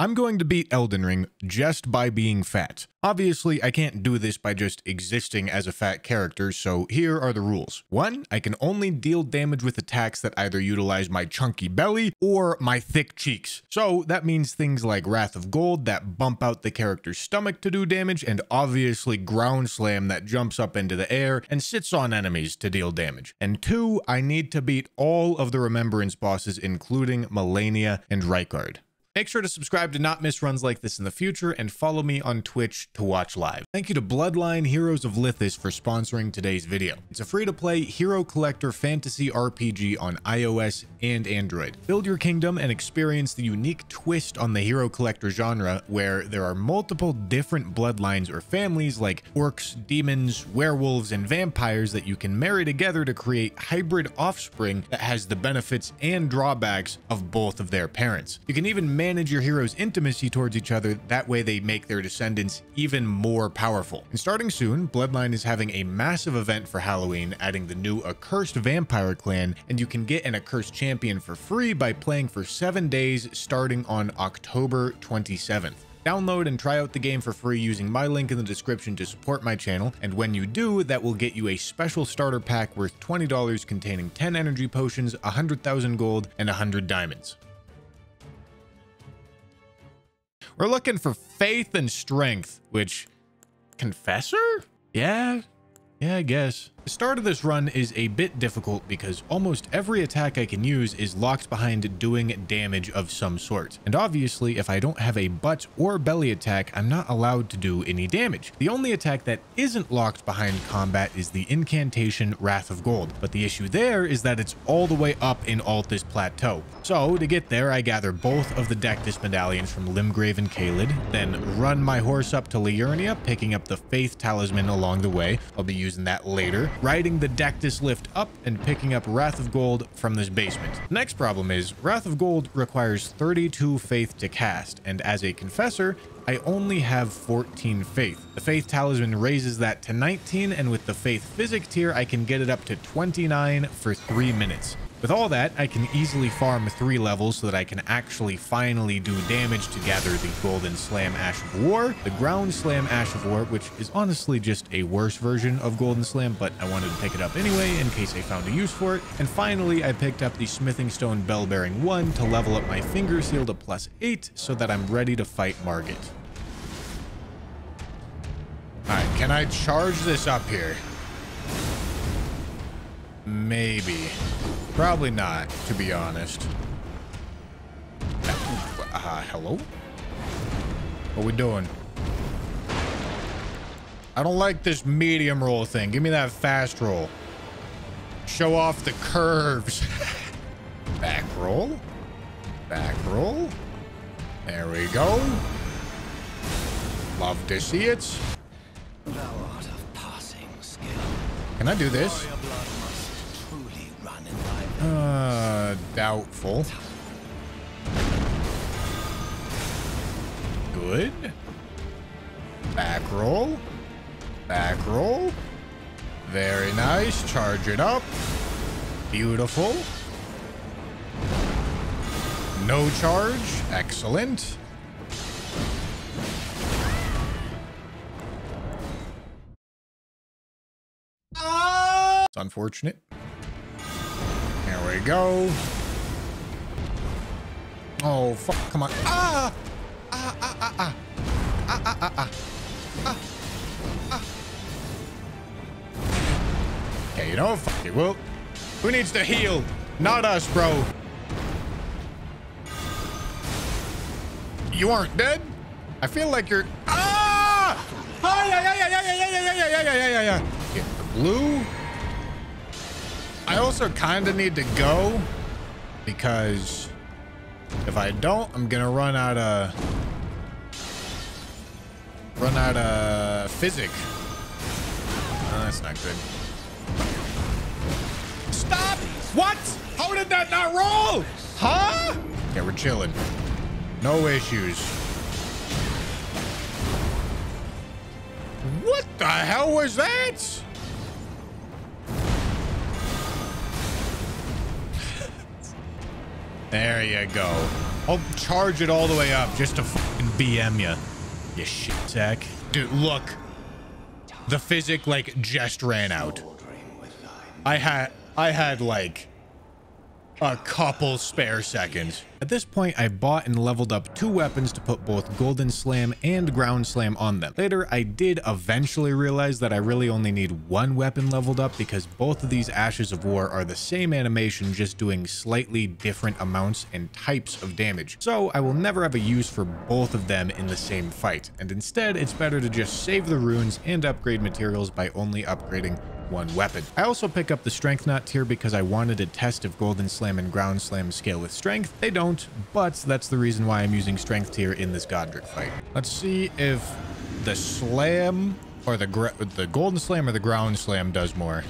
I'm going to beat Elden Ring just by being fat. Obviously, I can't do this by just existing as a fat character, so here are the rules. One, I can only deal damage with attacks that either utilize my chunky belly or my thick cheeks. So that means things like Wrath of Gold that bump out the character's stomach to do damage, and obviously Ground Slam that jumps up into the air and sits on enemies to deal damage. And two, I need to beat all of the Remembrance bosses, including Malenia and Rykard. Make sure to subscribe to not miss runs like this in the future and follow me on Twitch to watch live. Thank you to Bloodline Heroes of Lithas for sponsoring today's video. It's a free-to-play hero collector fantasy RPG on iOS and Android. Build your kingdom and experience the unique twist on the hero collector genre where there are multiple different bloodlines or families like orcs, demons, werewolves, and vampires that you can marry together to create hybrid offspring that has the benefits and drawbacks of both of their parents. You can even manage your hero's intimacy towards each other. That way they make their descendants even more powerful. And starting soon, Bloodline is having a massive event for Halloween, adding the new Accursed Vampire Clan, and you can get an Accursed Champion for free by playing for seven days starting on October 27th. Download and try out the game for free using my link in the description to support my channel, and when you do, that will get you a special starter pack worth $20 containing 10 energy potions, 100,000 gold, and 100 diamonds. We're looking for faith and strength, which confessor? Yeah, yeah, I guess. The start of this run is a bit difficult because almost every attack I can use is locked behind doing damage of some sort. And obviously, if I don't have a butt or belly attack, I'm not allowed to do any damage. The only attack that isn't locked behind combat is the incantation Wrath of Gold. But the issue there is that it's all the way up in Altus Plateau. So to get there, I gather both of the Dectus medallions from Limgrave and Caelid, then run my horse up to Liurnia, picking up the Faith Talisman along the way. I'll be using that later riding the Dectus lift up and picking up Wrath of Gold from this basement. Next problem is Wrath of Gold requires 32 faith to cast, and as a confessor, I only have 14 faith. The faith talisman raises that to 19, and with the faith physic tear, I can get it up to 29 for three minutes. With all that, I can easily farm three levels so that I can actually finally do damage to gather the Golden Slam Ash of War, the Ground Slam Ash of War, which is honestly just a worse version of Golden Slam, but I wanted to pick it up anyway in case I found a use for it. And finally, I picked up the Smithing Stone Bell Bearing 1 to level up my Finger Seal to plus 8 so that I'm ready to fight Margit. Alright, can I charge this up here? Maybe. Probably not, to be honest. Uh, hello? What we doing? I don't like this medium roll thing. Give me that fast roll. Show off the curves. Back roll. Back roll. There we go. Love to see it. Can I do this? Uh, doubtful. Good. Back roll. Back roll. Very nice. Charge it up. Beautiful. No charge. Excellent. It's unfortunate. There we go. Oh, fuck. Come on. Ah! Ah, ah, ah, ah. Ah, ah, ah, ah. Ah. Ah. Okay, you know, fuck it. Well, who needs to heal? Not us, bro. You aren't dead? I feel like you're... Ah! Ah, yeah, yeah, yeah, yeah, yeah, yeah, yeah, yeah, yeah, yeah, yeah, yeah. Get the blue. I also kind of need to go because if I don't, I'm going to run out of run out of physic. Oh, that's not good. Stop! What? How did that not roll? Huh? Yeah, we're chilling. No issues. What the hell was that? There you go. I'll charge it all the way up just to fucking BM you. You shit sack. Dude, look. The physic, like, just ran out. I had, I had, like, a couple spare seconds. At this point, I bought and leveled up two weapons to put both Golden Slam and Ground Slam on them. Later, I did eventually realize that I really only need one weapon leveled up because both of these Ashes of War are the same animation, just doing slightly different amounts and types of damage. So I will never have a use for both of them in the same fight. And instead, it's better to just save the runes and upgrade materials by only upgrading one weapon. I also pick up the Strength Knot tear because I wanted to test if Golden Slam and Ground Slam scale with Strength. They don't, but that's the reason why I'm using Strength tear in this Godric fight. Let's see if the Slam or the the Golden Slam or the Ground Slam does more.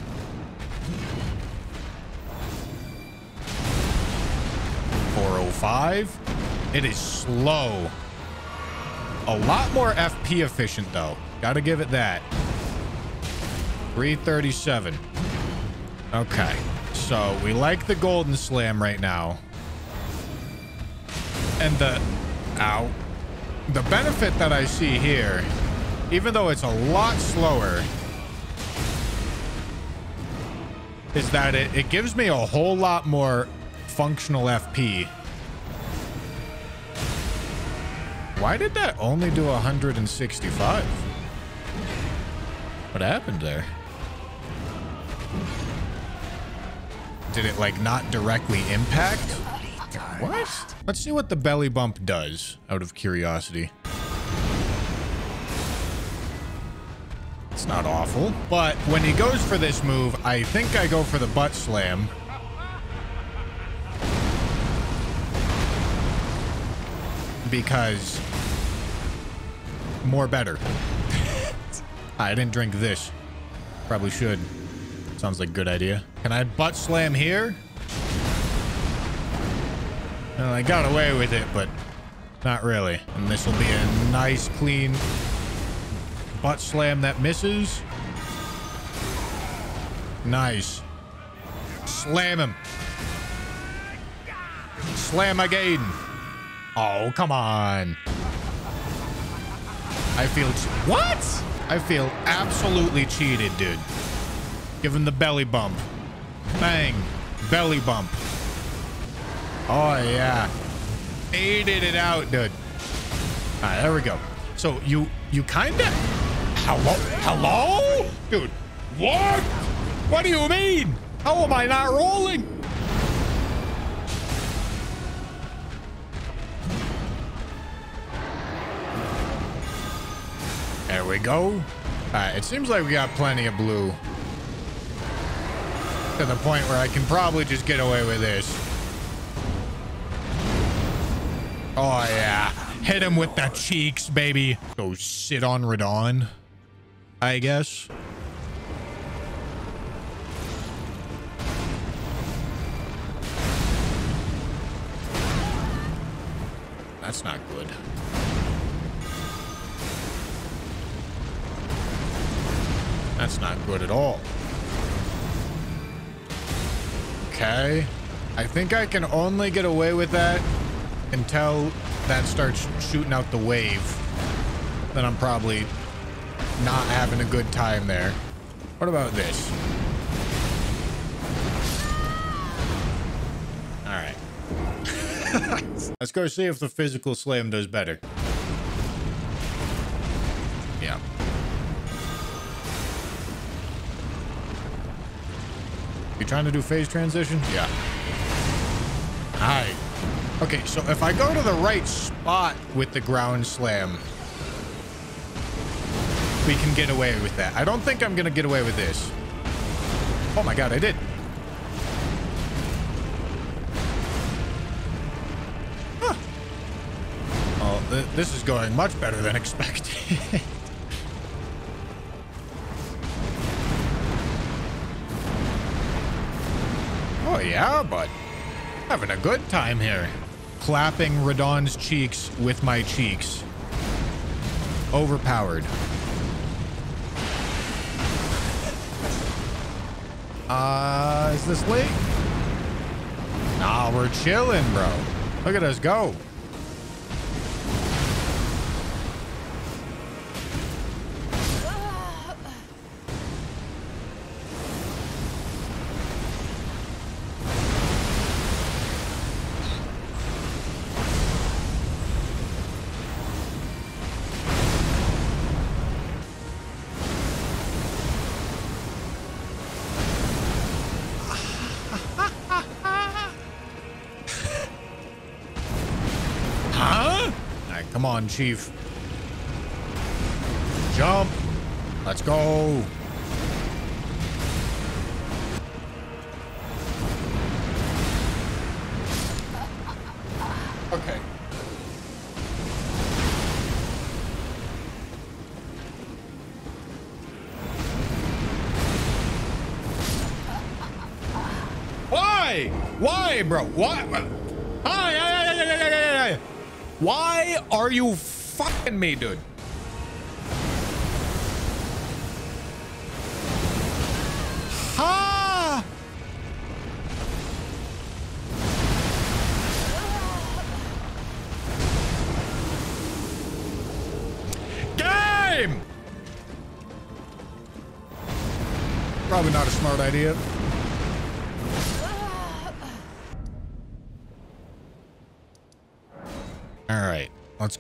Four oh five. It is slow. A lot more FP efficient though. Gotta give it that. 337. Okay. So we like the golden slam right now. And the... Ow. The benefit that I see here, even though it's a lot slower, is that it, it gives me a whole lot more functional FP. Why did that only do 165? What happened there? Did it like not directly impact? What? Let's see what the belly bump does out of curiosity. It's not awful, but when he goes for this move, I think I go for the butt slam. Because more better. I didn't drink this. Probably should. Sounds like a good idea. Can I butt slam here? Well, I got away with it, but not really. And this will be a nice, clean butt slam that misses. Nice. Slam him. Slam again. Oh, come on. I feel... What? I feel absolutely cheated, dude. Give him the belly bump. Bang. Belly bump. Oh, yeah. Aided it out, dude. All right, there we go. So you you kind of... Hello? Hello? Dude, what? What do you mean? How am I not rolling? There we go. All right, it seems like we got plenty of blue to the point where I can probably just get away with this. Oh, yeah. Hit him with the cheeks, baby. Go sit on Radahn, I guess. That's not good. That's not good at all. Okay. I think I can only get away with that until that starts shooting out the wave. Then I'm probably not having a good time there. What about this? All right. Let's go see if the physical slam does better. Trying to do phase transition? Yeah. All right. Okay, so if I go to the right spot with the ground slam, we can get away with that. I don't think I'm going to get away with this. Oh my god, I did. Huh. Oh, th this is going much better than expected. yeah, but having a good time here. Clapping Radahn's cheeks with my cheeks. Overpowered. Uh, is this late? Nah, we're chilling, bro. Look at us go. On, Chief. Jump. Let's go. Okay. Why? Why, bro? Why? Hi, hi, hi, hi, hi, hi, hi, hi. Why are you fucking me, dude?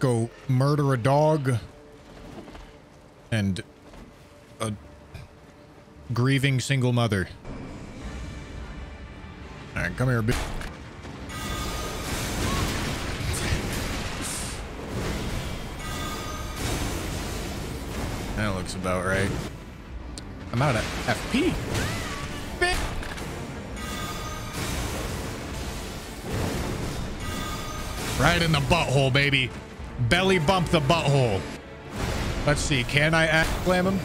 Go murder a dog and a grieving single mother. All right, come here, bitch. That looks about right. I'm out of FP. Right in the butthole, baby. Belly bump the butthole. Let's see. Can I act slam him?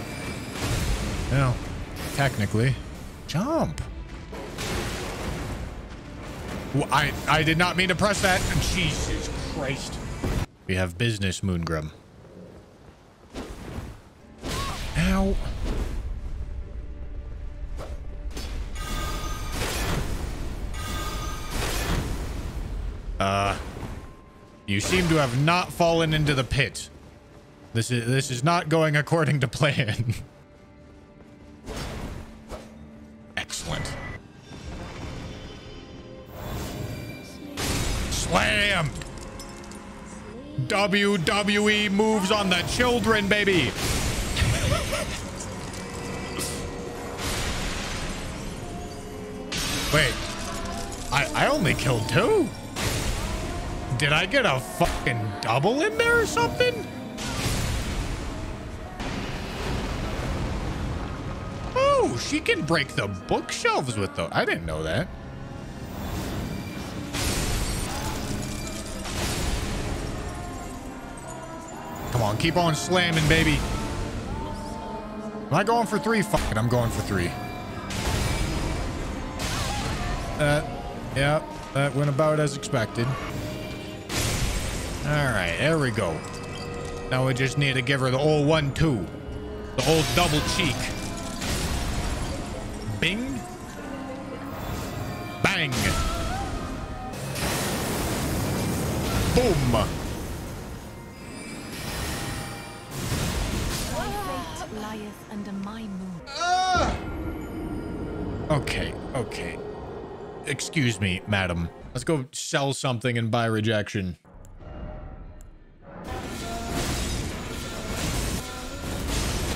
No. Technically. Jump. Well, I, I did not mean to press that. Jesus Christ. We have business, Moongrum. Ow. You seem to have not fallen into the pit. This is this is not going according to plan. Excellent. Slam! WWE moves on the children, baby. Wait. I I only killed two. Did I get a fucking double in there or something? Oh, she can break the bookshelves with the... I didn't know that. Come on, keep on slamming, baby. Am I going for three? Fuck it, I'm going for three. Uh, yeah, that went about as expected. All right, there we go. Now we just need to give her the old one, two. The old double cheek. Bing. Bang. Boom. Okay, okay. Excuse me, madam. Let's go sell something and buy rejection.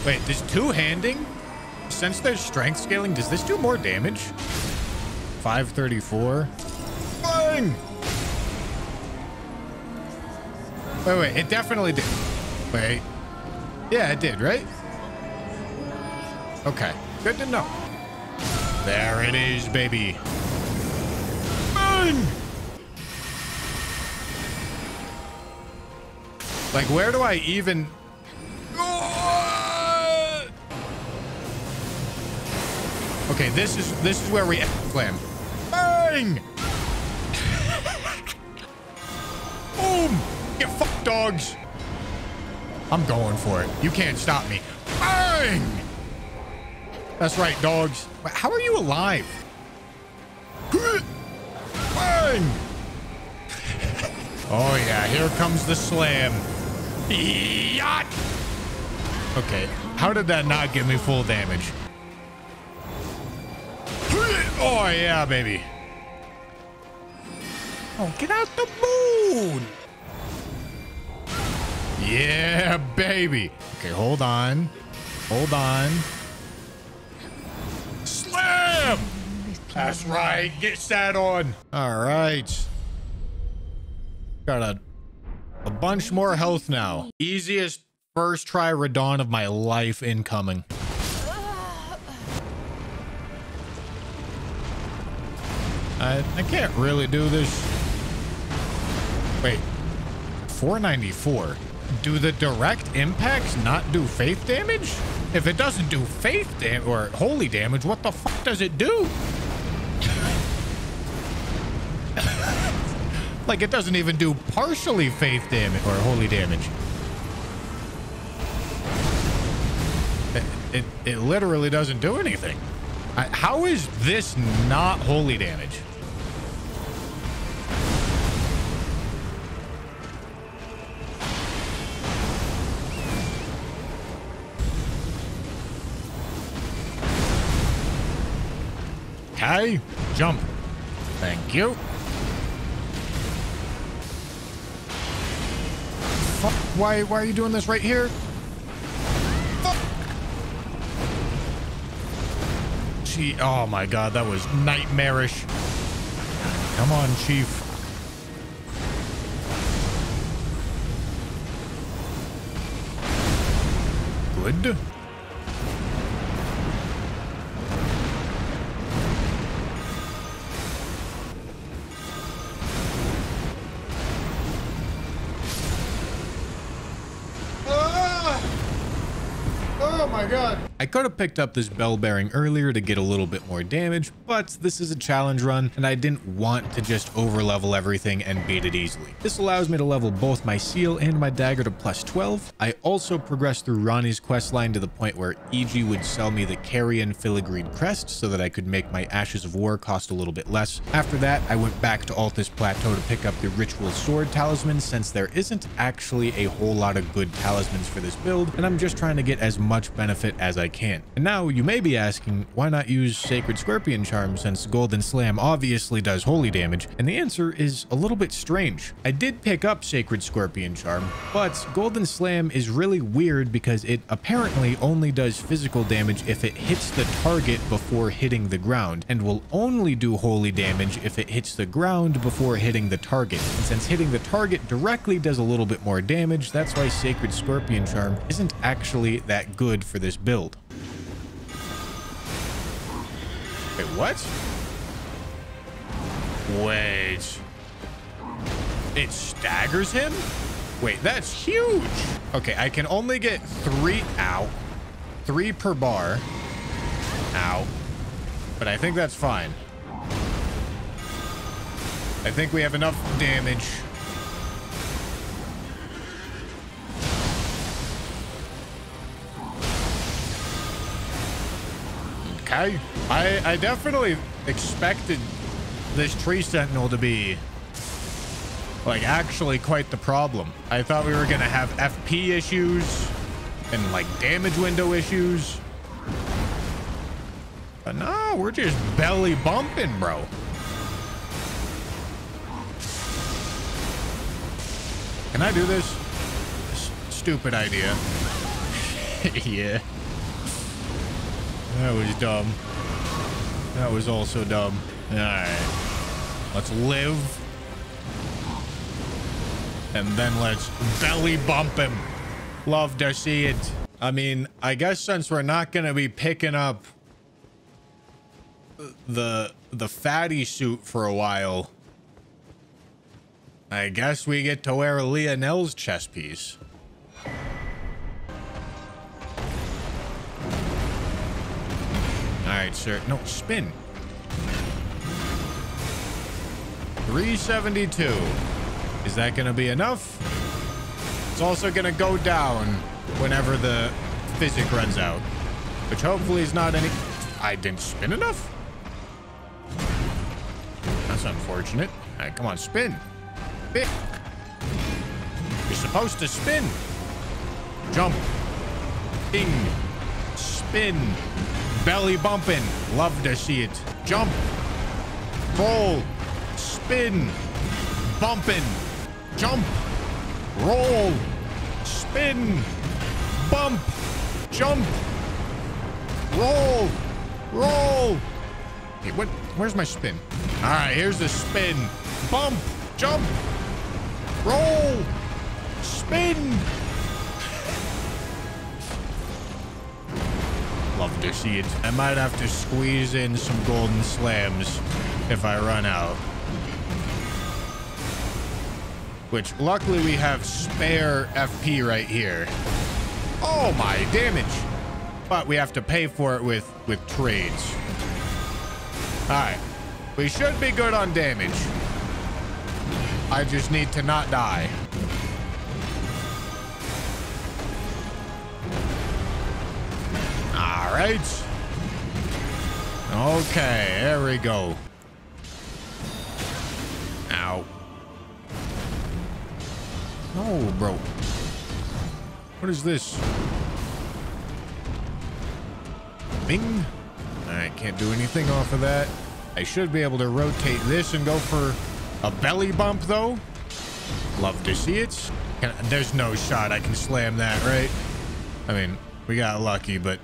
Wait, does two-handing? Since there's strength scaling, does this do more damage? 534. Bang! Wait, wait, it definitely did. Wait. Yeah, it did, right? Okay, good to know. There it is, baby. Bang! Like, where do I even... Okay, this is this is where we slam. Bang! Boom! Get fucked, dogs. I'm going for it. You can't stop me. Bang! That's right, dogs. How are you alive? Bang! Oh, yeah. Here comes the slam. Yacht! Okay. How did that not give me full damage? Oh, yeah, baby. Oh, get out the moon. Yeah, baby. Okay, hold on. Hold on. Slam! That's right. Get that on. All right. Got a, a bunch more health now. Easiest first try Radahn of my life incoming. I, I can't really do this. Wait. 494. Do the direct impacts not do faith damage? If it doesn't do faith damage or holy damage, what the fuck does it do? like it doesn't even do partially faith damage or holy damage. It, it, it literally doesn't do anything. I, how is this not holy damage? Okay, jump. Thank you. Fuck, why, why are you doing this right here? Fuck. Gee, oh my god, that was nightmarish. Come on, Chief. Good. my God. I could have picked up this bell bearing earlier to get a little bit more damage, but this is a challenge run and I didn't want to just over level everything and beat it easily. This allows me to level both my seal and my dagger to plus 12. I also progressed through Ranni's quest line to the point where Iji would sell me the Carian Filigreed Crest so that I could make my Ashes of War cost a little bit less. After that, I went back to Altus Plateau to pick up the Ritual Sword Talisman since there isn't actually a whole lot of good talismans for this build and I'm just trying to get as much benefit as I can. And now you may be asking, why not use Sacred Scorpion Charm since Golden Slam obviously does holy damage? And the answer is a little bit strange. I did pick up Sacred Scorpion Charm, but Golden Slam is really weird because it apparently only does physical damage if it hits the target before hitting the ground, and will only do holy damage if it hits the ground before hitting the target. And since hitting the target directly does a little bit more damage, that's why Sacred Scorpion Charm isn't actually that good for this build. Wait, what? Wait. It staggers him? Wait, that's huge. Okay, I can only get three out. Three per bar. Ow. But I think that's fine. I think we have enough damage Okay. I, I definitely expected this tree sentinel to be like actually quite the problem. I thought we were going to have FP issues and like damage window issues. But no, we're just belly bumping, bro. Can I do this? Stupid idea. yeah. That was dumb. That was also dumb. All right. Let's live. And then let's belly bump him. Love to see it. I mean, I guess since we're not going to be picking up the the fatty suit for a while, I guess we get to wear Lionel's chest piece. All right, sir. No, spin. 372. Is that going to be enough? It's also going to go down whenever the physic runs out, which hopefully is not any... I didn't spin enough? That's unfortunate. Right, come on, spin. Spin. You're supposed to spin. Jump. Ding. Spin. Belly bumping. Love to see it. Jump. Roll. Spin. Bumping. Jump. Roll. Spin. Bump. Jump. Roll. Roll. Hey, what? Where's my spin? All right, here's the spin. Bump. Jump. Roll. Spin. Love to see it. I might have to squeeze in some golden slams if I run out. Which, luckily, we have spare FP right here. Oh, my damage. But we have to pay for it with, with trades. All right. We should be good on damage. I just need to not die. All right. Okay, there we go. Ow. No, bro. What is this? Bing. I can't do anything off of that. I should be able to rotate this and go for a belly bump, though. Love to see it. Can, there's no shot I can slam that, right? I mean, we got lucky, but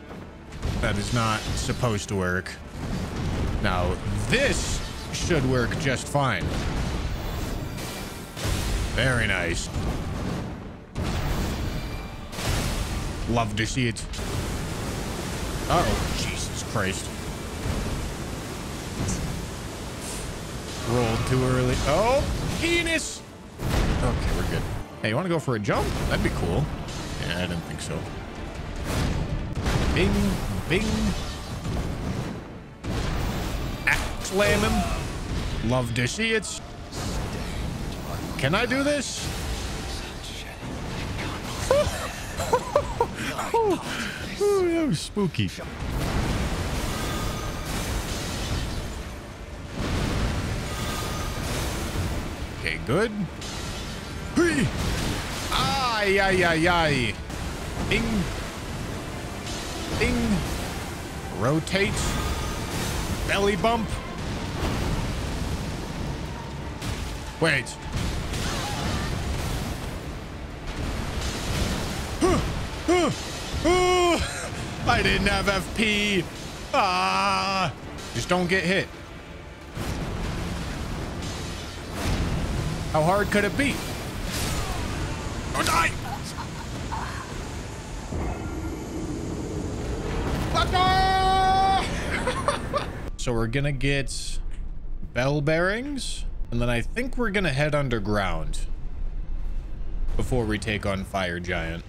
that is not supposed to work. Now, this should work just fine. Very nice. Love to see it. Uh oh Jesus Christ. Rolled too early. Oh, penis. Okay, we're good. Hey, you want to go for a jump? That'd be cool. Yeah, I didn't think so. Bing, bing. Slam him. Love to see it. Can I do this? oh, that was spooky. Okay, good. Hey! Ay, ay, ay, ay. Bing. Rotate. Belly bump. Wait. I didn't have FP. Ah. Just don't get hit. How hard could it be? Oh, die! So we're gonna get bell bearings, and then I think we're gonna head underground before we take on Fire Giant.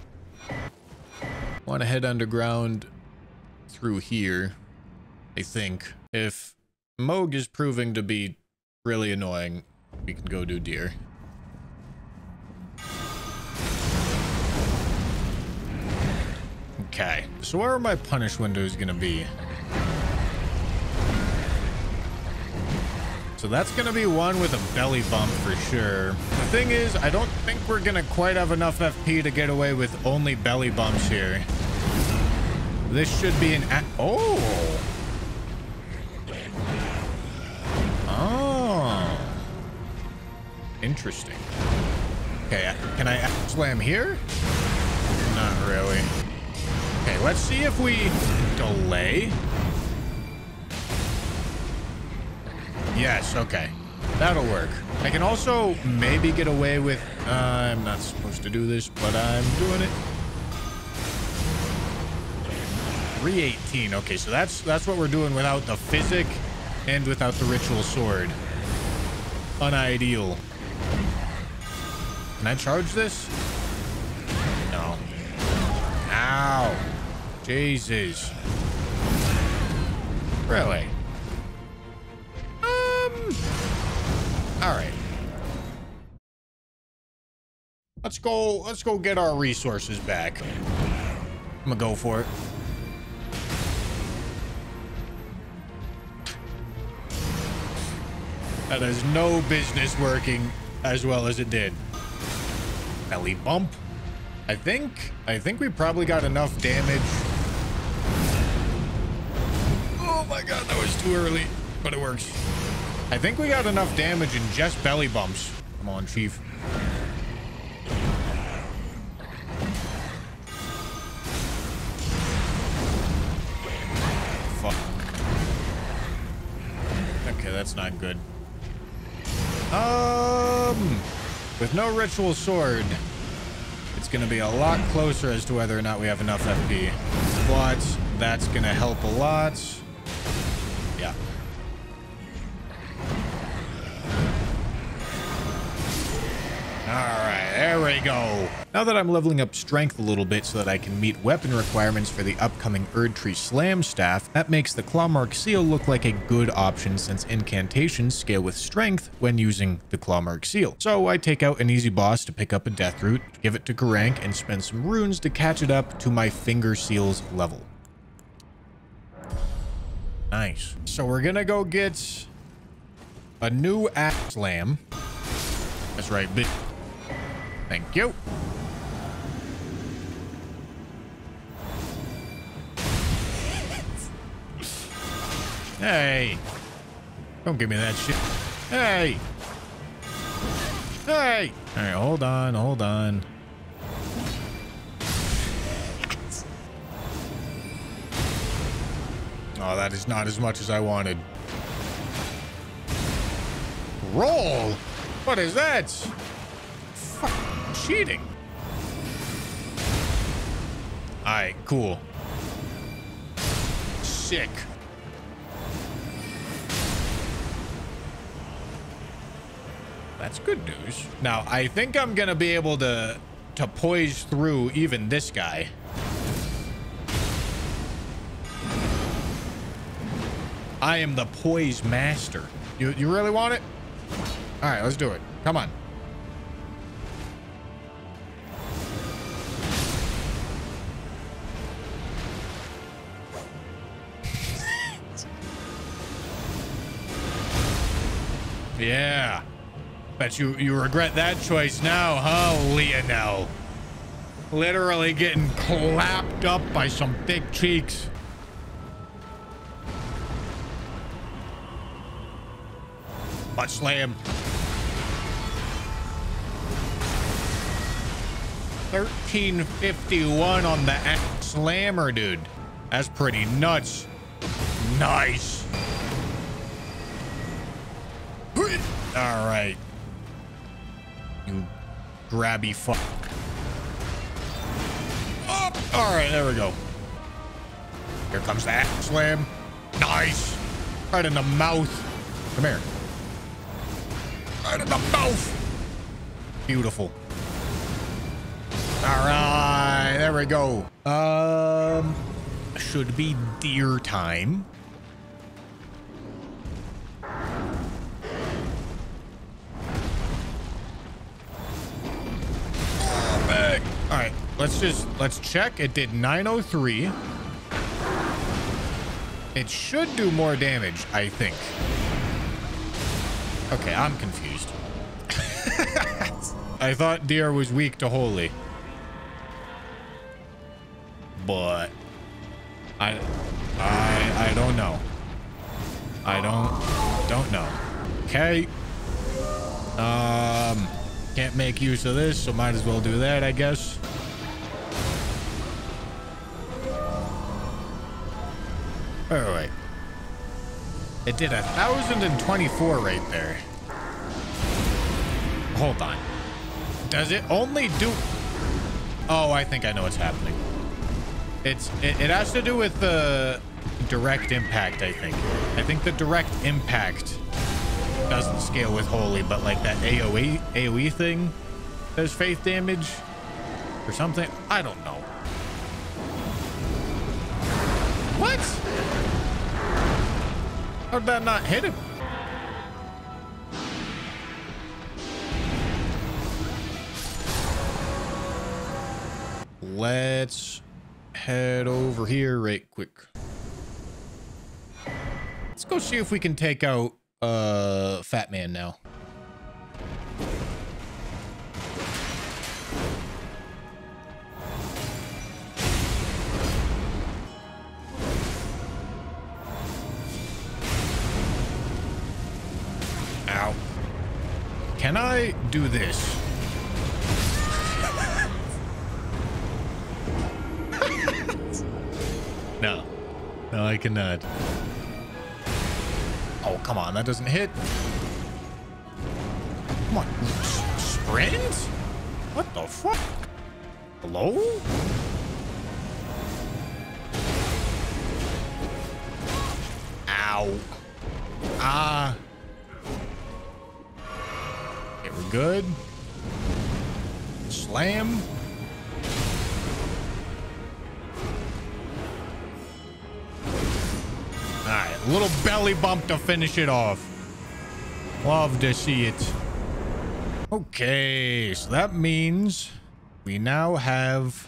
Want to head underground through here, I think. If Mohg is proving to be really annoying, we can go do deer. Okay, so where are my punish windows gonna be? So that's gonna be one with a belly bump for sure. The thing is, I don't think we're gonna quite have enough FP to get away with only belly bumps here. This should be an oh. Oh. Interesting. Okay, can I slam here? Not really. Okay, let's see if we delay. Yes, okay. That'll work. I can also maybe get away with... Uh, I'm not supposed to do this, but I'm doing it. 318. Okay, so that's that's what we're doing without the physic and without the ritual sword. Unideal. Can I charge this? No. Ow. Jesus. Really? All right. Let's go. Let's go get our resources back. I'm gonna go for it. That has no business working as well as it did. Belly bump. I think, I think we probably got enough damage. Oh my god, that was too early, but it works. I think we got enough damage in just belly bumps. Come on, Chief. Fuck. Okay, that's not good. Um, with no ritual sword, it's going to be a lot closer as to whether or not we have enough FP. But that's going to help a lot. There we go. Now that I'm leveling up strength a little bit so that I can meet weapon requirements for the upcoming Erdtree Slam staff, that makes the Clawmark Seal look like a good option since incantations scale with strength when using the Clawmark Seal. So I take out an easy boss to pick up a Death Root, give it to Gurranq, and spend some runes to catch it up to my Finger Seal's level. Nice. So we're gonna go get a new Axe Slam. That's right, bitch. Thank you. Hey. Don't give me that shit. Hey. Hey. All right, hold on, hold on. Oh, that is not as much as I wanted. Roll? What is that? Cheating. Alright, cool. Sick. That's good news. Now, I think I'm gonna be able to to poise through even this guy. I am the poise master. You you really want it? All right, let's do it. Come on. Yeah. Bet you you regret that choice now, huh, Lionel? Literally getting clapped up by some thick cheeks. Butt slam. 1351 on the Slammer, dude. That's pretty nuts. Nice. All right. You grabby fuck. Oh, all right, there we go. Here comes the Axe Slam. Nice. Right in the mouth. Come here. Right in the mouth. Beautiful. All right, there we go. Um, should be deer time. All right, let's just let's check. It did 903. It should do more damage, I think. Okay, I'm confused. I thought deer was weak to holy. But I I I don't know. I don't don't know. Okay. Um can't make use of this, so might as well do that, I guess. All right. It did a thousand and twenty-four right there. Hold on. Does it only do? Oh, I think I know what's happening. It's it, it has to do with the direct impact. I think. I think the direct impact doesn't scale with holy, but like that AOE AOE thing does faith damage or something. I don't know. What? How did that not hit him? Let's head over here right quick. Let's go see if we can take out uh, Fat Man now. Ow. Can I do this? no. No, I cannot. Come on. That doesn't hit. Come on. Sprint? What the fuck? Hello? Ow. Ah. Okay, we're good. Slam. Little belly bump to finish it off. Love to see it. Okay, so that means we now have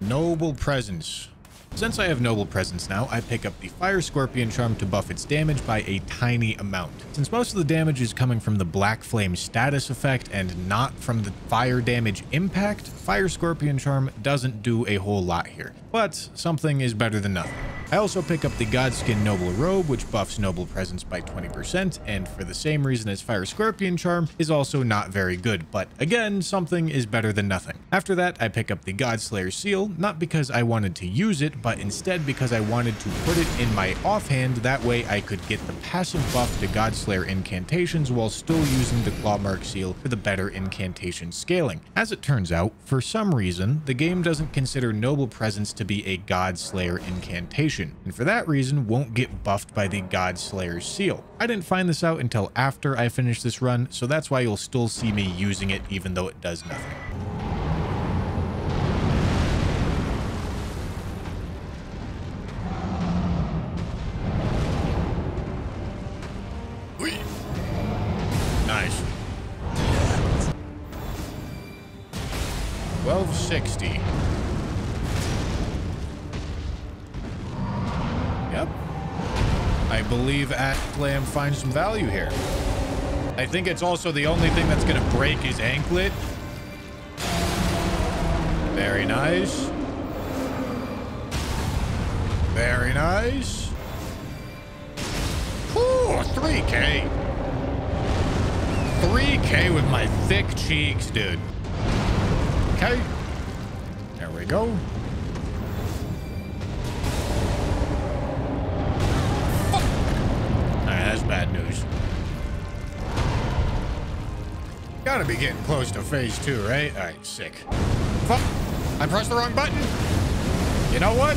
noble presence. Since I have Noble Presence now, I pick up the Fire Scorpion Charm to buff its damage by a tiny amount. Since most of the damage is coming from the Black Flame status effect and not from the fire damage impact, Fire Scorpion Charm doesn't do a whole lot here. But something is better than nothing. I also pick up the Godskin Noble Robe, which buffs Noble Presence by 20%, and for the same reason as Fire Scorpion Charm, is also not very good, but again, something is better than nothing. After that, I pick up the Godslayer Seal, not because I wanted to use it, but instead because I wanted to put it in my offhand, that way I could get the passive buff to Godslayer incantations while still using the Clawmark Seal for the better incantation scaling. As it turns out, for some reason, the game doesn't consider Noble Presence to be a Godslayer incantation and for that reason won't get buffed by the God Slayer's seal. I didn't find this out until after I finished this run, so that's why you'll still see me using it even though it does nothing. Value here. I think it's also the only thing that's going to break his anklet. Very nice. Very nice. Ooh, 3K. 3K with my thick cheeks, dude. Okay. There we go. Gotta be getting close to phase two, right? Alright, sick. Fuck! I pressed the wrong button! You know what?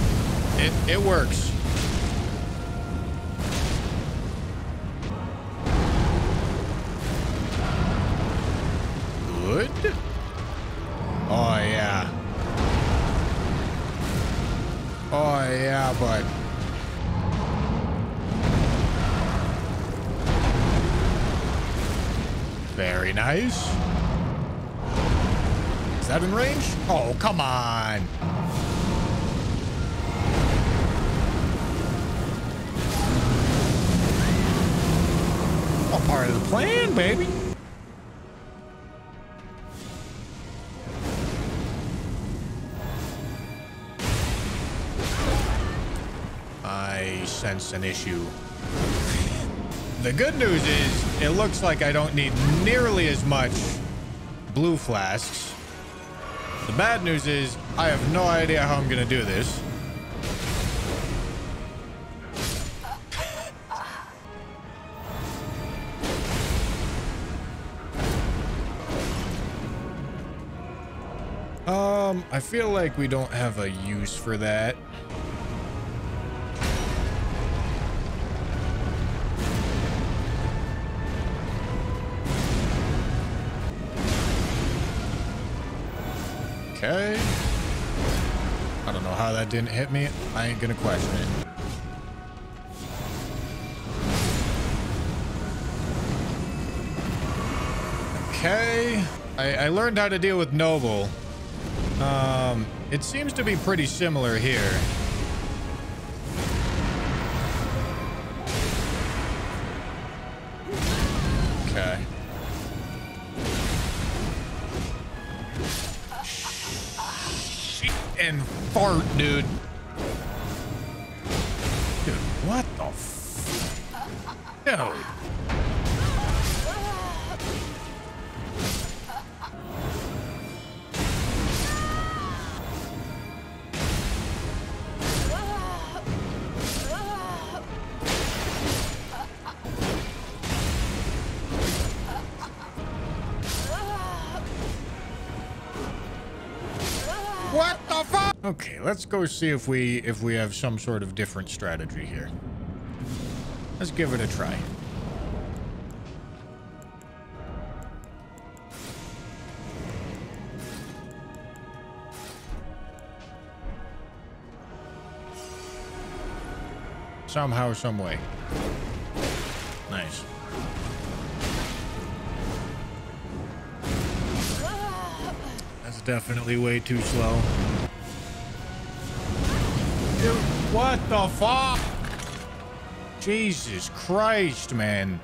It, it works. Good. Oh, yeah. Oh, yeah, bud. Very nice. Range? Oh, come on. All part of the plan, baby. I sense an issue. The good news is it looks like I don't need nearly as much blue flasks. The bad news is I have no idea how I'm going to do this. Um, I feel like we don't have a use for that. How that didn't hit me. I ain't gonna question it. Okay. I, I learned how to deal with Noble. Um, it seems to be pretty similar here. Let's go see if we if we have some sort of different strategy here. Let's give it a try. Somehow, some way. Nice. That's definitely way too slow. Dude, what the fuck? Jesus Christ, man.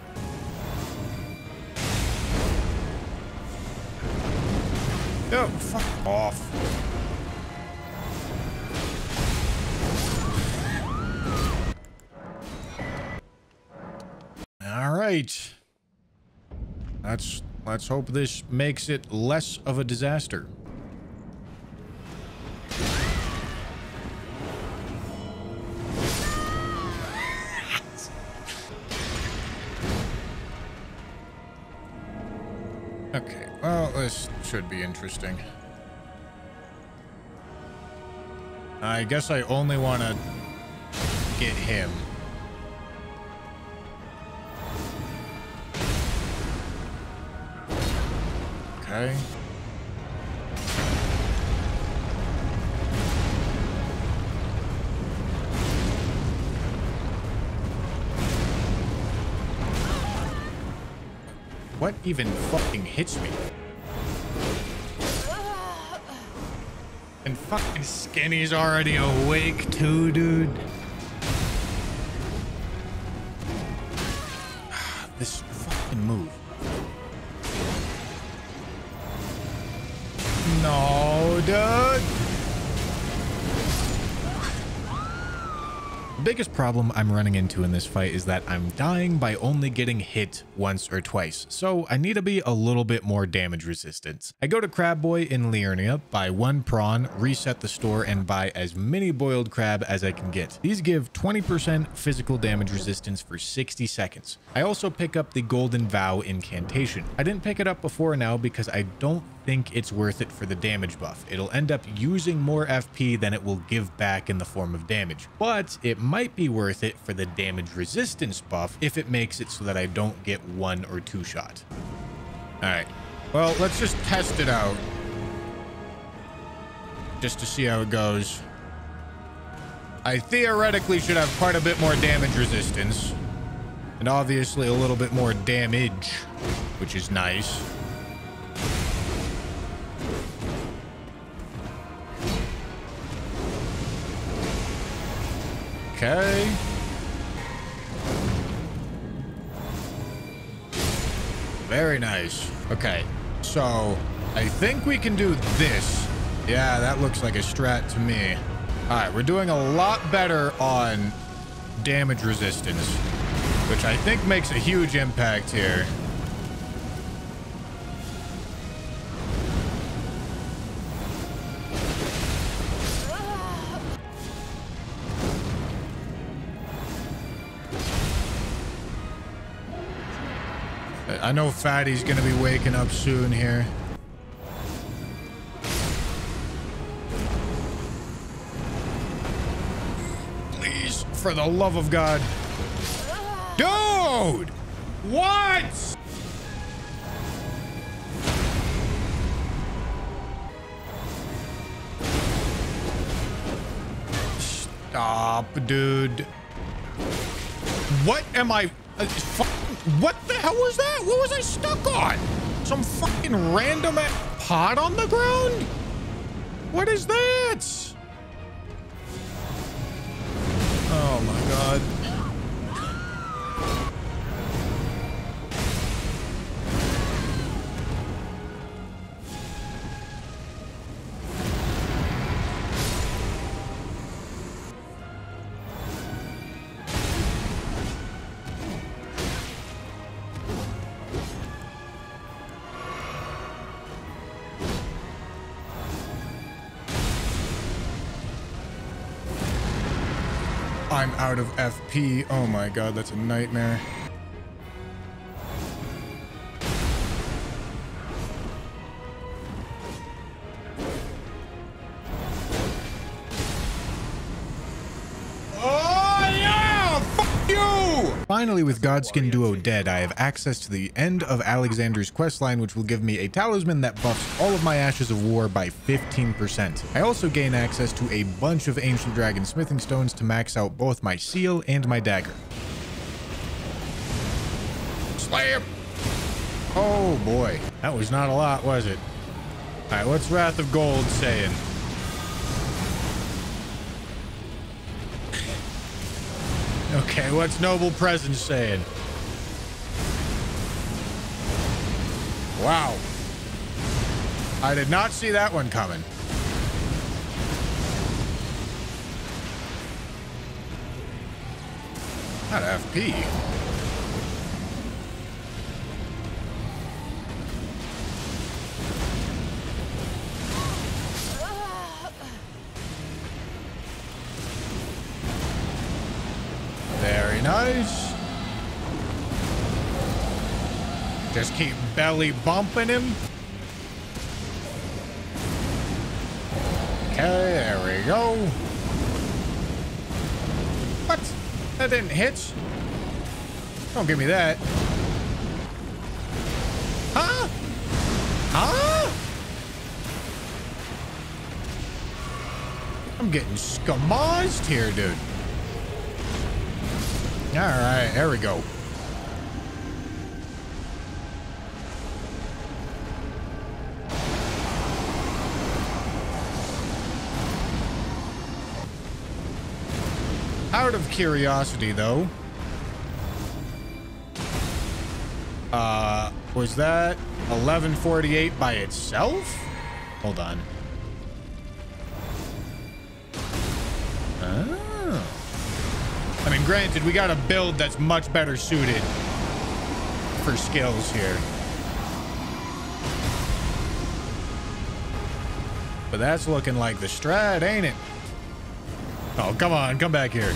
Dude, fuck off. All right. Let's let's hope this makes it less of a disaster. Be interesting. I guess I only want to get him. Okay. What even fucking hits me? And fucking Skinny's already awake too, dude. Biggest problem I'm running into in this fight is that I'm dying by only getting hit once or twice, so I need to be a little bit more damage resistant. I go to Crab Boy in Liurnia, buy one prawn, reset the store, and buy as many boiled crab as I can get. These give 20% physical damage resistance for 60 seconds. I also pick up the Golden Vow incantation. I didn't pick it up before now because I don't think it's worth it for the damage buff. It'll end up using more FP than it will give back in the form of damage. But it might be worth it for the damage resistance buff if it makes it so that I don't get one or two shot. All right. Well, let's just test it out. Just to see how it goes. I theoretically should have quite a bit more damage resistance. And obviously a little bit more damage, which is nice. Okay. Very nice. Okay, so I think we can do this. Yeah, that looks like a strat to me. All right, we're doing a lot better on damage resistance, which I think makes a huge impact here. I know Fatty's gonna be waking up soon here. Please, for the love of God. Dude! What? Stop, dude. What am I... Uh, what the hell was that? What was I stuck on? Some fucking random pot on the ground? What is that? Oh my god. I'm out of FP. Oh my god, that's a nightmare. With Godskin Duo dead, I have access to the end of Alexander's questline, which will give me a talisman that buffs all of my Ashes of War by 15%. I also gain access to a bunch of Ancient Dragon Smithing Stones to max out both my seal and my dagger. Slam! Oh boy, that was not a lot, was it? All right, what's Wrath of Gold saying? Okay, what's Noble Presence saying? Wow. I did not see that one coming. Not FP. Just keep belly bumping him. Okay, there we go. What? That didn't hit? Don't give me that. Huh? Huh? I'm getting skamazed here, dude. All right, there we go. Out of curiosity, though, uh, was that 1148 by itself? Hold on. I mean, granted, we got a build that's much better suited for skills here. But that's looking like the strat, ain't it? Oh, come on. Come back here.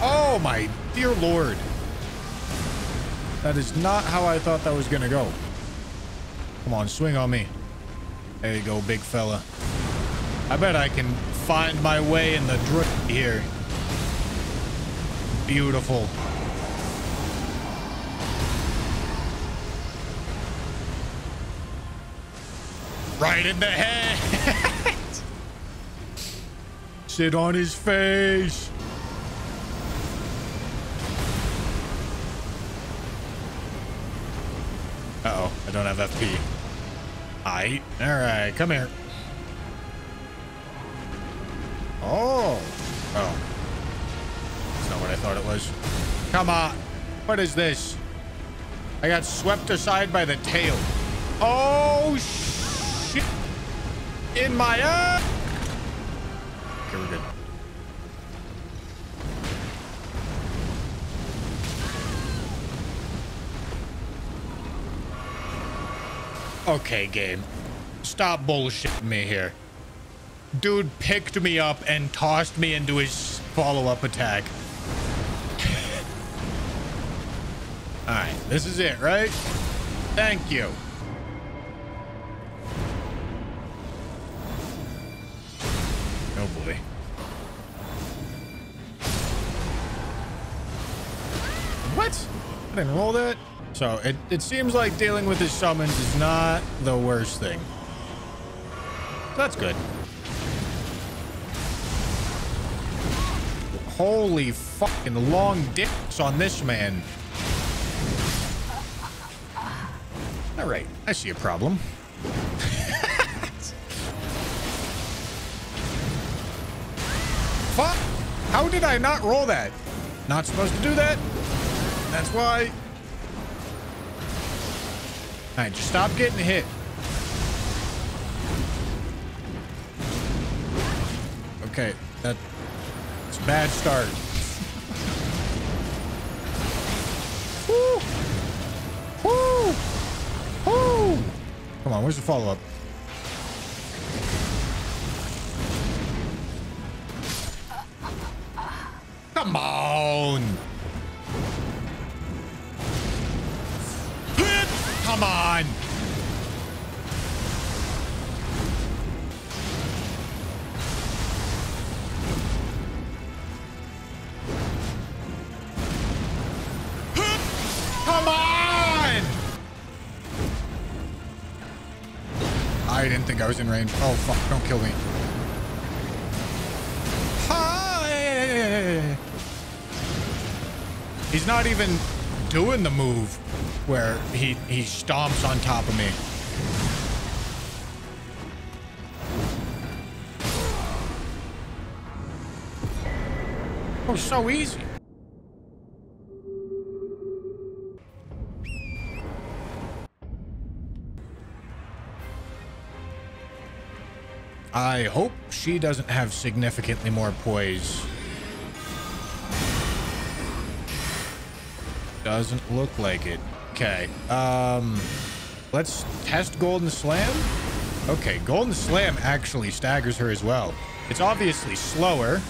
Oh, my dear lord. That is not how I thought that was going to go. Come on, swing on me. There you go, big fella. I bet I can find my way in the drift here. Beautiful. Right in the head. Sit on his face. Uh oh I don't have FP. Aight. All right, come here. Come on. What is this? I got swept aside by the tail. Oh, shit. In my eye. Okay, we're good. Okay, game. Stop bullshitting me here. Dude picked me up and tossed me into his follow-up attack. This is it, right? Thank you. Oh boy. What? I didn't roll that? So it, it seems like dealing with his summons is not the worst thing. That's good. Holy fucking long dicks on this man. All right, I see a problem. Fuck! How did I not roll that? Not supposed to do that? That's why. All right, just stop getting hit. Okay, that it's a bad start. Come on, where's the follow-up? Was in range. Oh, fuck. Don't kill me. Hi! He's not even doing the move where he, he stomps on top of me. Oh, so easy. I hope she doesn't have significantly more poise. Doesn't look like it. Okay. Um, let's test Golden Slam. Okay, Golden Slam actually staggers her as well. It's obviously slower.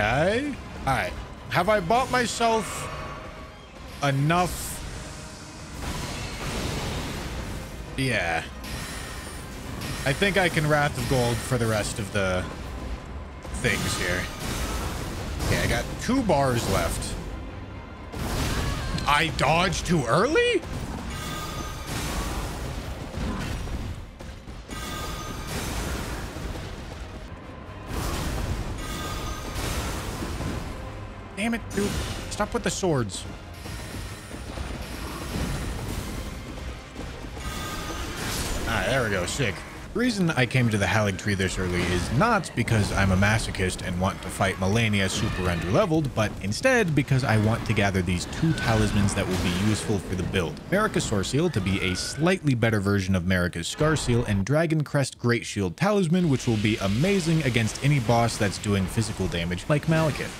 Okay. All right. Have I bought myself enough? Yeah. I think I can Wrath of Gold for the rest of the things here. Okay, I got two bars left. I dodged too early? Damn it, dude. Stop with the swords. Alright, there we go. Sick. The reason I came to the Haligtree this early is not because I'm a masochist and want to fight Malenia super under-leveled, but instead because I want to gather these two talismans that will be useful for the build. Marika's Soreseal to be a slightly better version of Marika's Scarseal, and Dragon Crest Great Shield Talisman, which will be amazing against any boss that's doing physical damage like Maliketh.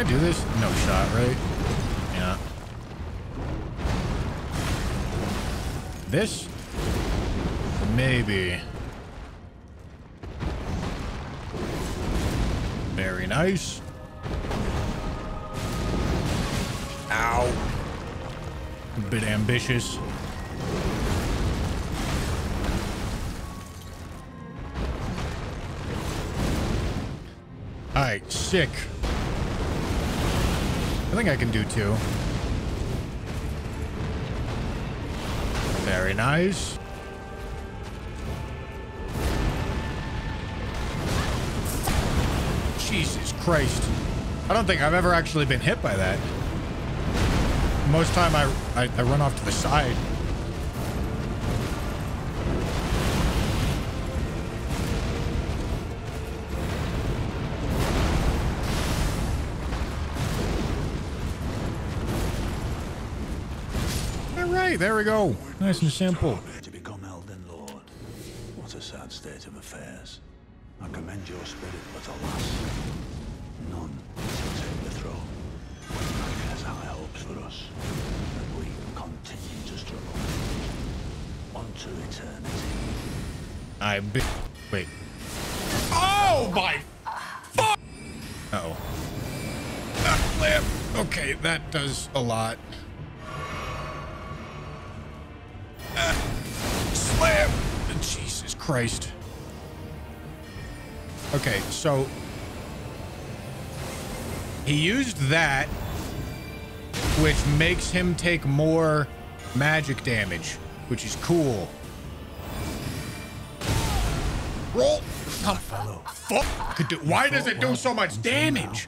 I do this? No shot, right? Yeah. This? Maybe. Very nice. Ow. A bit ambitious. All right, sick. I think I can do two. Very nice. Jesus Christ. I don't think I've ever actually been hit by that. Most time I, I, I run off to the side. Right, there we go. Nice and simple. To become Elden Lord. What a sad state of affairs. I commend your spirit, but alas, none shall take the throne. Has high hopes for us, and we continue to struggle. On to eternity. I be wait. Oh my fuck! Uh oh. Ah, lamp. Okay, that does a lot. Christ. Okay, so he used that, which makes him take more magic damage, which is cool. Roll. Oh, fuck. Why does it do so much damage?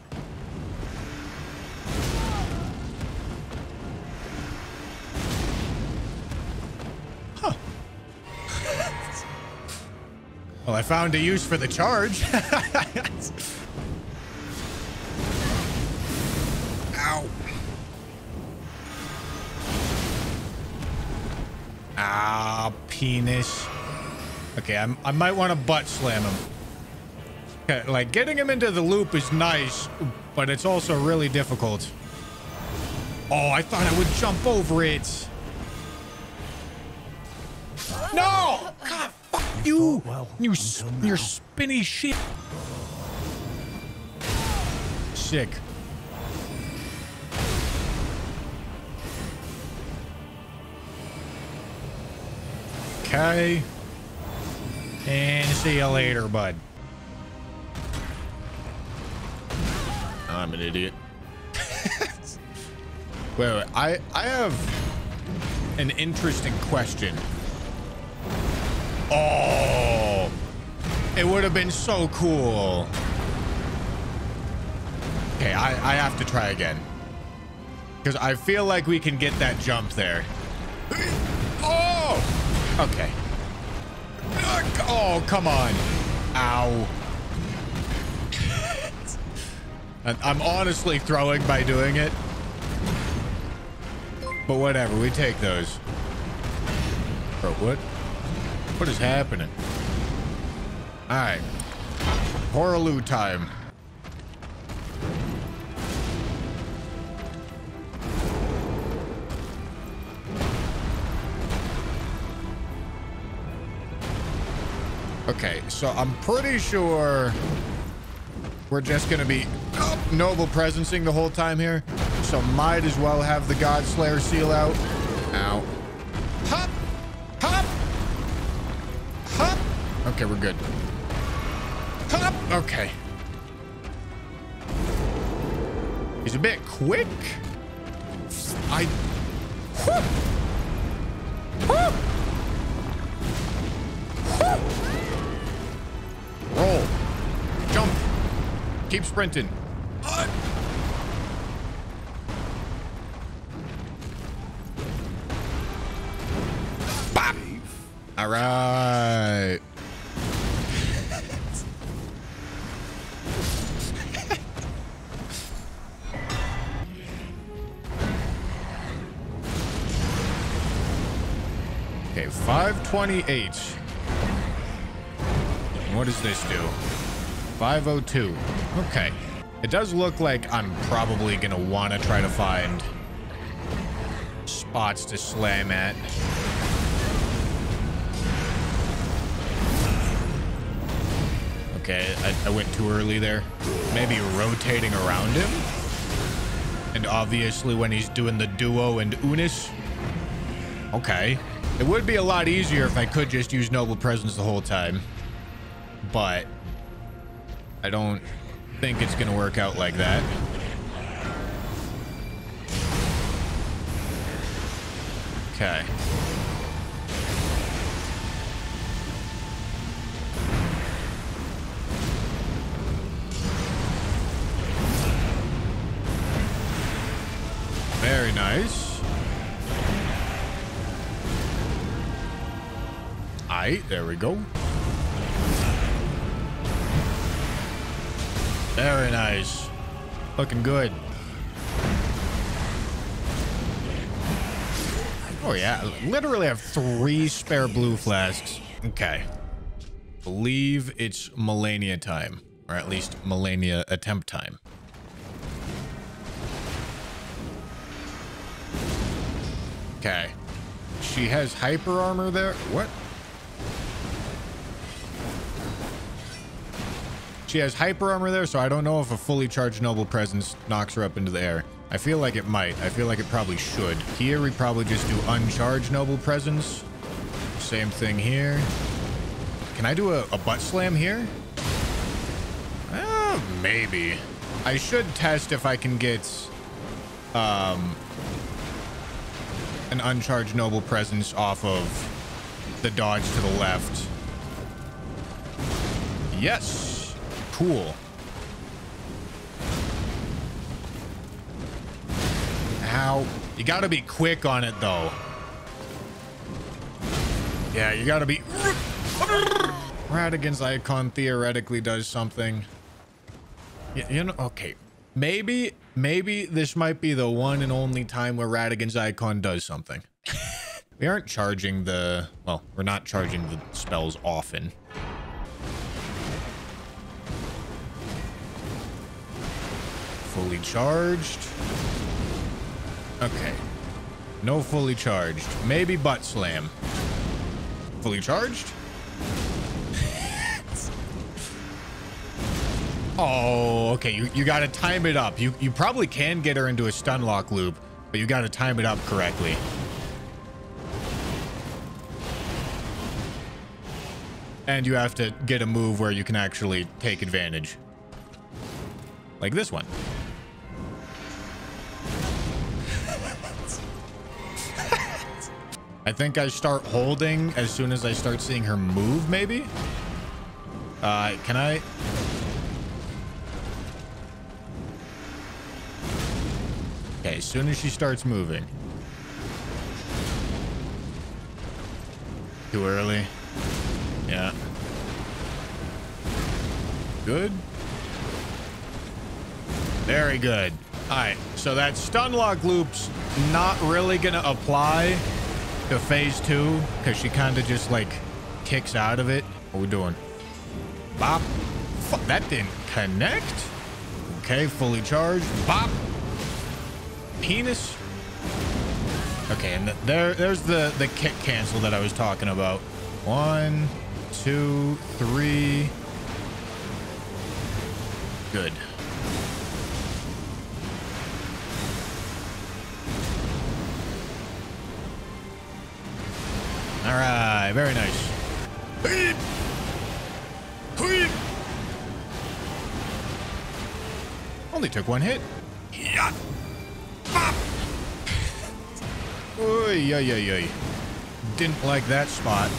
Well, I found a use for the charge. Ow. Ah, penis. Okay, I'm, I might want to butt slam him. Okay, like getting him into the loop is nice, but it's also really difficult. Oh, I thought I would jump over it. No! You, oh, well you, your spinny shit. Sick. Okay. And see you later, bud. I'm an idiot. wait, wait, I I have an interesting question. Oh, it would have been so cool. Okay, I, I have to try again. Because I feel like we can get that jump there. Oh! Okay. Oh, come on. Ow. I'm honestly throwing by doing it. But whatever, we take those. Bro, what? What is happening? Alright. Hoarah Loux time. Okay, so I'm pretty sure we're just gonna be oh, noble presencing the whole time here. So might as well have the God Slayer seal out. Ow. Okay, we're good. Okay. He's a bit quick. I... Whew. Whew. Whew. Roll. Jump. Keep sprinting. 528. What does this do? 502. Okay. It does look like I'm probably going to want to try to find spots to slam at. Okay, I, I went too early there. Maybe rotating around him. And obviously when he's doing the duo and Unis. Okay. It would be a lot easier if I could just use Noble Presence the whole time but I don't think it's going to work out like that. There we go. Very nice. Looking good. Oh yeah, literally have three spare blue flasks. Okay. Believe it's Malenia time. Or at least Malenia attempt time. Okay. She has hyper armor there. What? She has hyper armor there, so I don't know if a fully charged noble presence knocks her up into the air. I feel like it might. I feel like it probably should. Here, we probably just do uncharged noble presence. Same thing here. Can I do a, a butt slam here? Uh, maybe. I should test if I can get um, an uncharged noble presence off of the dodge to the left. Yes. Cool. Ow. You gotta be quick on it, though. Yeah, you gotta be... Radagon's icon theoretically does something. Yeah, you know, okay. Maybe, maybe this might be the one and only time where Radagon's icon does something. we aren't charging the... Well, we're not charging the spells often. Fully charged. Okay. No fully charged. Maybe butt slam. Fully charged? oh, okay. You, you got to time it up. You, you probably can get her into a stun lock loop, but you got to time it up correctly. And you have to get a move where you can actually take advantage. Like this one. I think I start holding as soon as I start seeing her move, maybe? Uh, can I... Okay, as soon as she starts moving. Too early. Yeah. Good. Very good. All right, so that stun lock loop's not really gonna apply to phase two because she kind of just like kicks out of it. What we doing? Bop. That didn't connect. Okay, fully charged. Bop. Penis. Okay, and th there, there's the the kick cancel that I was talking about. One, two, three. Good. All right, very nice. Only took one hit. Yeah. Oy, oy. Didn't like that spot.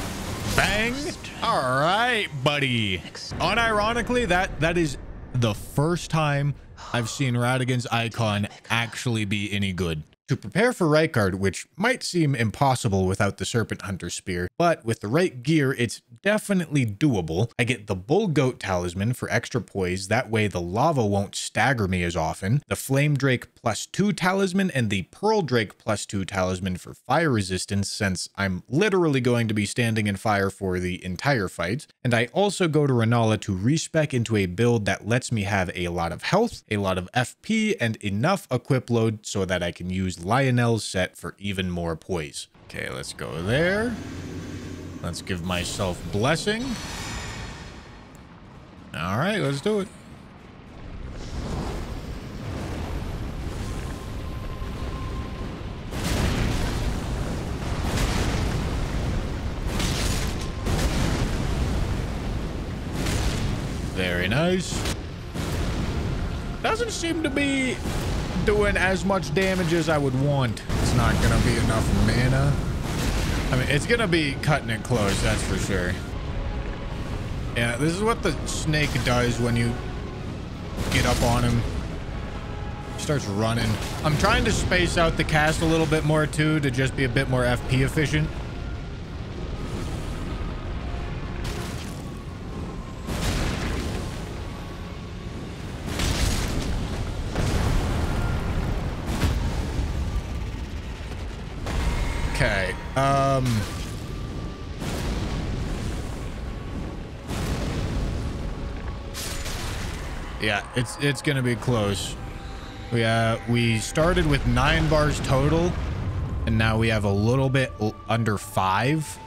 Bang. All right, buddy. Unironically, that that is the first time I've seen Radagon's icon actually be any good. To prepare for Rykard, which might seem impossible without the Serpent Hunter Spear, but with the right gear, it's definitely doable. I get the Bull Goat Talisman for extra poise, that way the lava won't stagger me as often, the Flame Drake plus 2 Talisman, and the Pearl Drake plus 2 Talisman for fire resistance, since I'm literally going to be standing in fire for the entire fight. And I also go to Rennala to respec into a build that lets me have a lot of health, a lot of FP, and enough equip load so that I can use Lionel's set for even more poise. Okay, let's go there. Let's give myself blessing. All right, let's do it. Very nice. Doesn't seem to be doing as much damage as I would want. It's not gonna be enough mana. I mean, it's gonna be cutting it close, that's for sure. Yeah, this is what the snake does when you get up on him. Starts running. I'm trying to space out the cast a little bit more too to just be a bit more FP efficient. Um. Yeah, it's it's gonna be close. We uh we started with nine bars total, and now we have a little bit under five.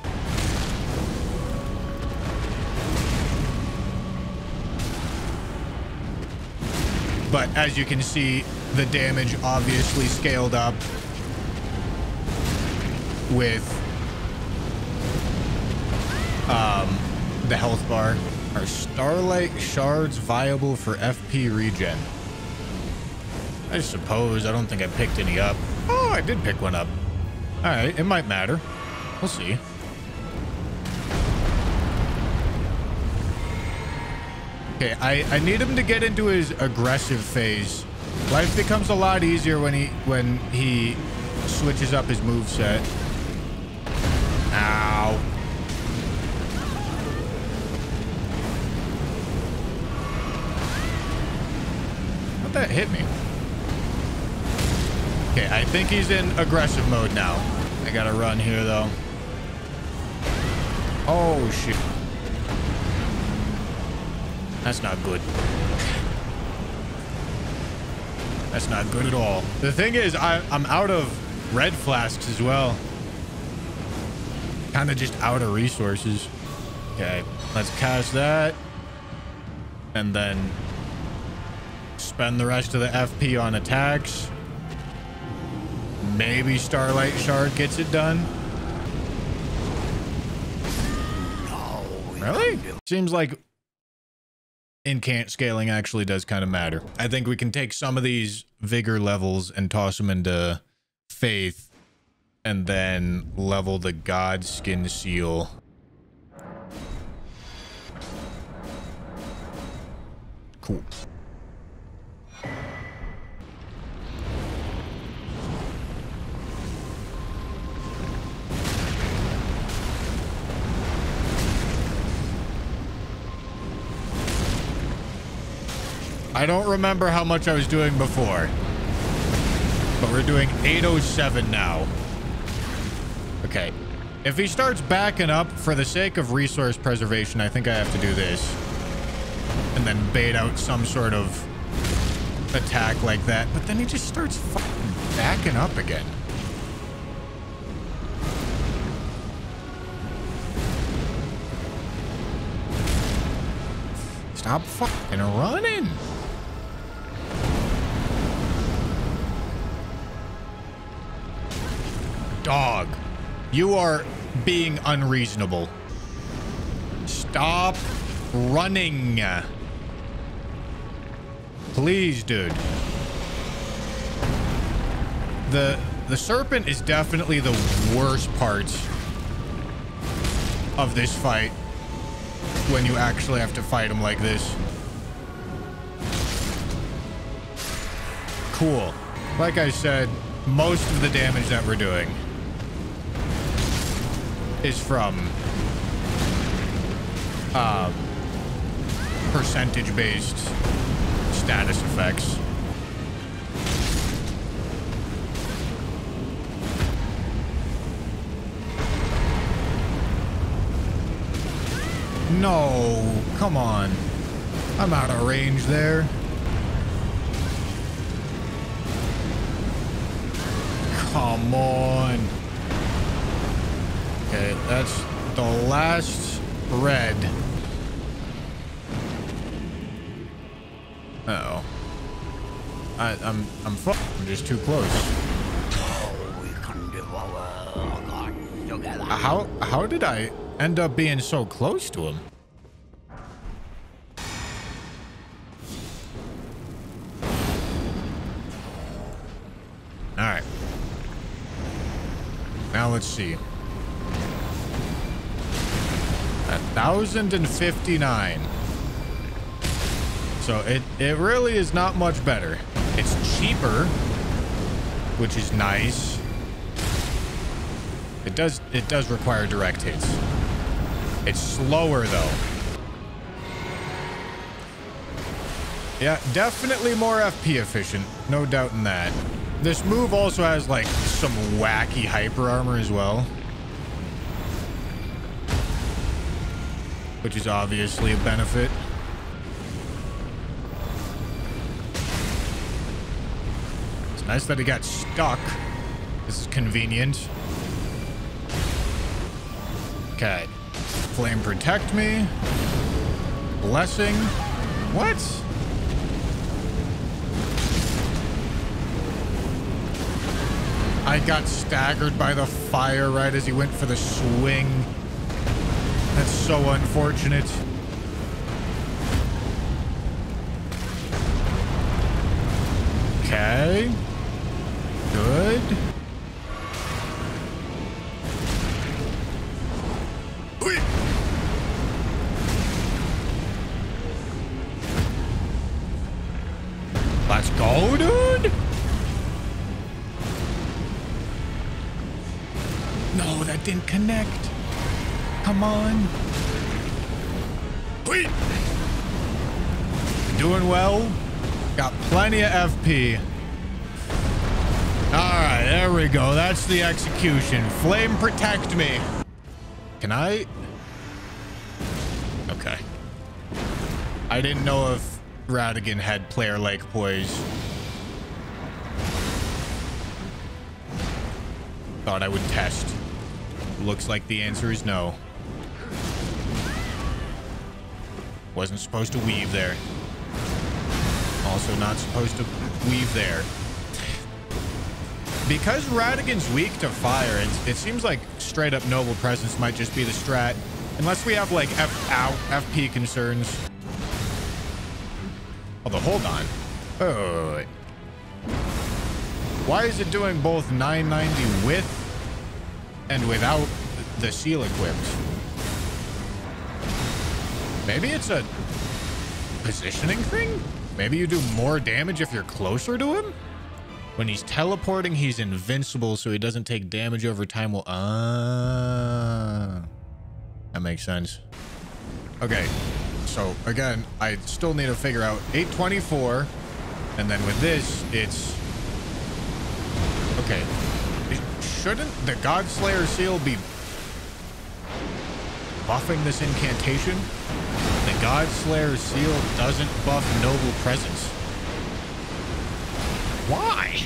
But as you can see, the damage obviously scaled up with um, the health bar. Are Starlight Shards viable for FP regen? I suppose. I don't think I picked any up. Oh, I did pick one up. All right, it might matter. We'll see. Okay, I, I need him to get into his aggressive phase. Life becomes a lot easier when he when he switches up his move set. That hit me? Okay, I think he's in aggressive mode now. I gotta run here though. Oh shit. That's not good. That's not good at all. The thing is, I, I'm out of red flasks as well. Kind of just out of resources. Okay, let's cast that. And then spend the rest of the FP on attacks. Maybe Starlight Shard gets it done. Really? Seems like incant scaling actually does kind of matter. I think we can take some of these vigor levels and toss them into faith and then level the god skin seal. Cool. I don't remember how much I was doing before. But we're doing 807 now. Okay. If he starts backing up, for the sake of resource preservation, I think I have to do this. And then bait out some sort of attack like that. But then he just starts fucking backing up again. Stop fucking running. Dog, you are being unreasonable. Stop running. Please, dude. The the serpent is definitely the worst part of this fight when you actually have to fight him like this. Cool. Like I said, most of the damage that we're doing is from uh, percentage-based status effects. No, come on. I'm out of range there. Come on. That's the last red. Uh oh. I, I'm I'm I'm just too close. How how did I end up being so close to him? All right. Now let's see. A thousand and fifty-nine. So it it really is not much better. It's cheaper, which is nice. It does it does require direct hits. It's slower though. Yeah, definitely more FP efficient. No doubt in that. This move also has like some wacky hyper armor as well. Which is obviously a benefit. It's nice that he got stuck. This is convenient. Okay. Flame protect me. Blessing. What? I got staggered by the fire right as he went for the swing. That's so unfortunate. Okay. All right, there we go. That's the execution. Flame protect me. Can I? Okay. I didn't know if Radagon had player like poise. Thought I would test. Looks like the answer is no. Wasn't supposed to weave there. Also not supposed to weave there. Because Radagon's weak to fire, it, it seems like straight up Noble Presence might just be the strat. Unless we have like F ow, FP concerns. Although, hold on. Oh, wait. Why is it doing both 990 with and without the seal equipped? Maybe it's a positioning thing? Maybe you do more damage if you're closer to him? When he's teleporting, he's invincible, so he doesn't take damage over time. Well, ah, that makes sense. Okay, so again, I still need to figure out 824, and then with this, it's okay. Shouldn't the Godslayer seal be buffing this incantation? The Godslayer seal doesn't buff Noble Presence. Why?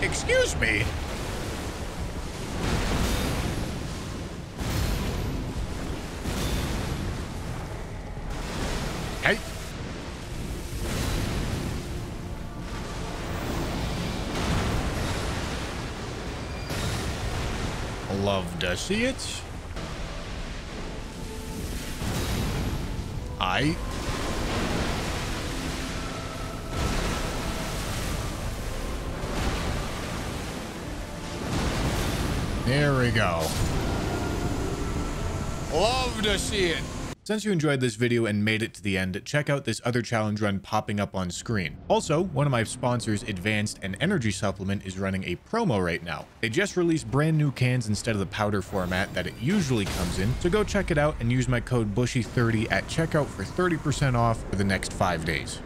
Excuse me. Love to see it. I. There we go. Love to see it. Since you enjoyed this video and made it to the end, check out this other challenge run popping up on screen. Also, one of my sponsors, Advanced and Energy Supplement, is running a promo right now. They just released brand new cans instead of the powder format that it usually comes in, so go check it out and use my code BUSHY30 at checkout for 30% off for the next five days.